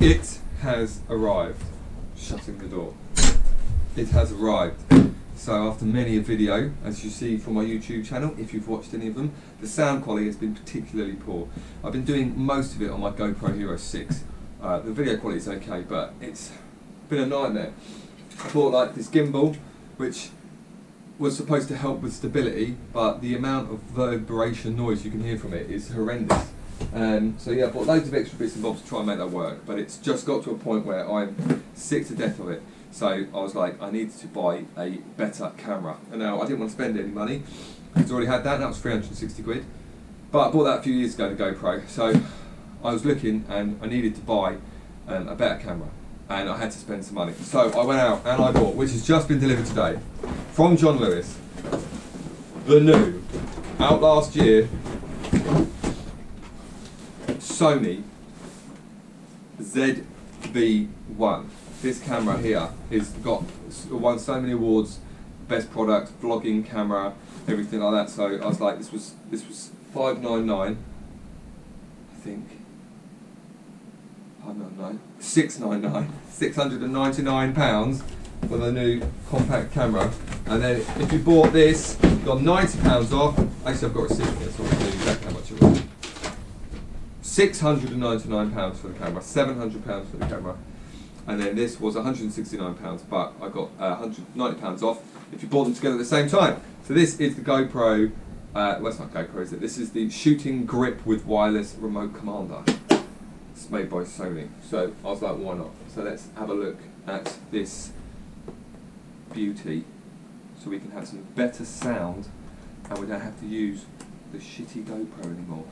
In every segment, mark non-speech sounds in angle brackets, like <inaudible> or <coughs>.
It has arrived. Shutting the door. It has arrived. So after many a video, as you see from my YouTube channel, if you've watched any of them, the sound quality has been particularly poor. I've been doing most of it on my GoPro Hero 6. Uh, the video quality is okay, but it's been a nightmare. I bought like this gimbal, which was supposed to help with stability, but the amount of reverberation noise you can hear from it is horrendous. Um, so yeah, I bought loads of extra bits and bobs to try and make that work, but it's just got to a point where I'm sick to death of it. So I was like, I needed to buy a better camera. And now I didn't want to spend any money. I'd already had that, and that was 360 quid. But I bought that a few years ago, the GoPro. So I was looking and I needed to buy um, a better camera. And I had to spend some money. So I went out and I bought, which has just been delivered today, from John Lewis, the new, out last year, Sony ZV-1. This camera here has got won so many awards, best product, vlogging camera, everything like that. So I was like, this was this was five nine nine. I think. Five nine nine. Six nine nine. Six hundred and ninety nine pounds for the new compact camera. And then if you bought this, got ninety pounds off. Actually, I've got a receipt here, so I'll tell you exactly how much it was. £699 for the camera, £700 for the camera, and then this was £169, but I got uh, £190 off if you bought them together at the same time. So this is the GoPro, uh, well it's not GoPro is it, this is the Shooting Grip with Wireless Remote Commander. It's made by Sony, so I was like why not? So let's have a look at this beauty so we can have some better sound and we don't have to use the shitty GoPro anymore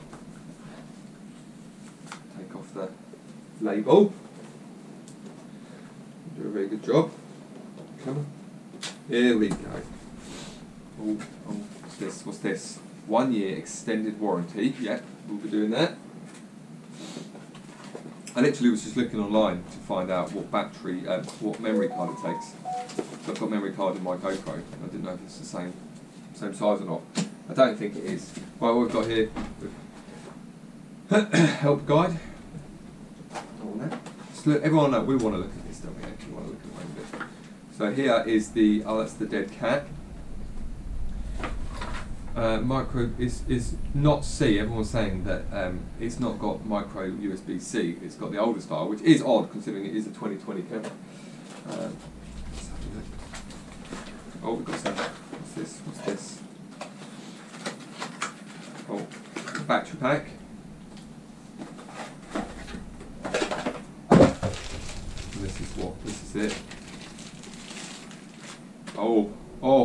the label. Do a very good job. Come on. Here we go. Oh, oh, what's this? What's this? One year extended warranty. Yeah, we'll be doing that. I literally was just looking online to find out what battery, uh, what memory card it takes. I've got memory card in my GoPro. I didn't know if it's the same, same size or not. I don't think it is. Right, what we've got here, <coughs> help guide. Look, everyone know, we want to look at this, don't we? Actually, want to look at the bit. So here is the oh, that's the dead cat. Uh, micro is is not C. Everyone's saying that um, it's not got micro USB C. It's got the older style, which is odd considering it is a 2020 camera. Um, oh, we've got some. What's this? What's this? Oh, battery pack. What this is it. Oh, oh!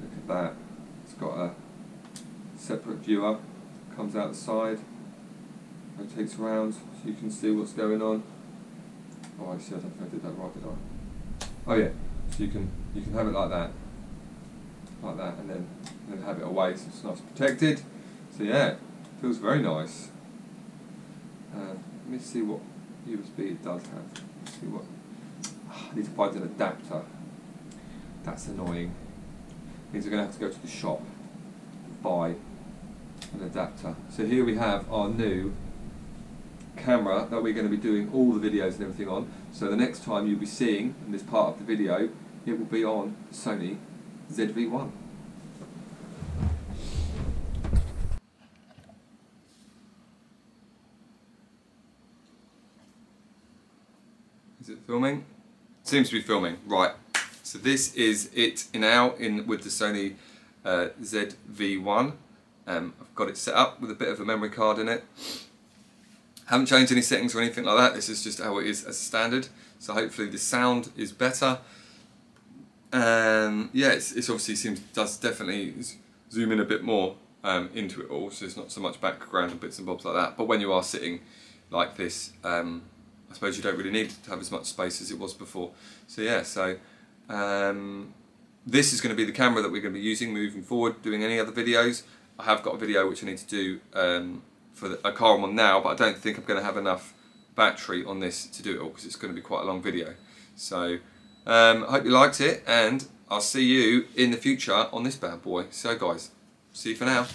Look at that. It's got a separate viewer. Comes out the side. Rotates around so you can see what's going on. Oh, I see. I don't think I did that right, did I? Oh yeah. So you can you can have it like that, like that, and then and then have it away so it's nice protected. So yeah, feels very nice. Uh, let me see what USB it does have. See what. Ah, I need to find an adapter. That's annoying. Means we're going to have to go to the shop buy an adapter. So here we have our new camera that we're going to be doing all the videos and everything on. So the next time you'll be seeing in this part of the video, it will be on Sony ZV-1. Is it filming? Seems to be filming, right. So this is it now in with the Sony uh, ZV-1. Um, I've got it set up with a bit of a memory card in it. Haven't changed any settings or anything like that, this is just how it is as standard. So hopefully the sound is better. Um, yeah, it's, it's, obviously seems does definitely zoom in a bit more um, into it all, so it's not so much background and bits and bobs like that. But when you are sitting like this, um, I suppose you don't really need to have as much space as it was before. So yeah, so um, this is going to be the camera that we're going to be using moving forward, doing any other videos. I have got a video which I need to do um, for the, a car I'm on now, but I don't think I'm going to have enough battery on this to do it all because it's going to be quite a long video. So um, I hope you liked it and I'll see you in the future on this bad boy. So guys, see you for now.